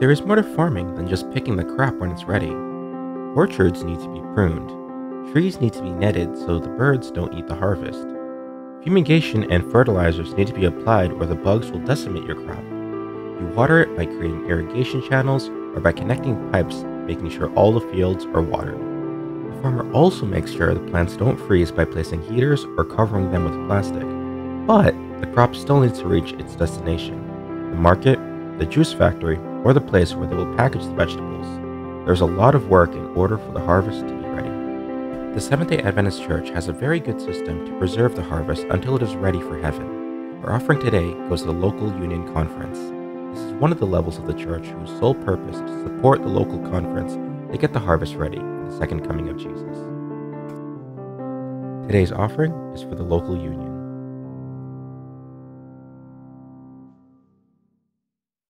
There is more to farming than just picking the crop when it's ready. Orchards need to be pruned. Trees need to be netted so the birds don't eat the harvest. Fumigation and fertilizers need to be applied or the bugs will decimate your crop. You water it by creating irrigation channels or by connecting pipes, making sure all the fields are watered. The farmer also makes sure the plants don't freeze by placing heaters or covering them with plastic. But the crop still needs to reach its destination the market, the juice factory, or the place where they will package the vegetables. There's a lot of work in order for the harvest to be ready. The Seventh day Adventist Church has a very good system to preserve the harvest until it is ready for heaven. Our offering today goes to the local union conference. This is one of the levels of the church whose sole purpose is to support the local conference to get the harvest ready for the second coming of Jesus. Today's offering is for the local union.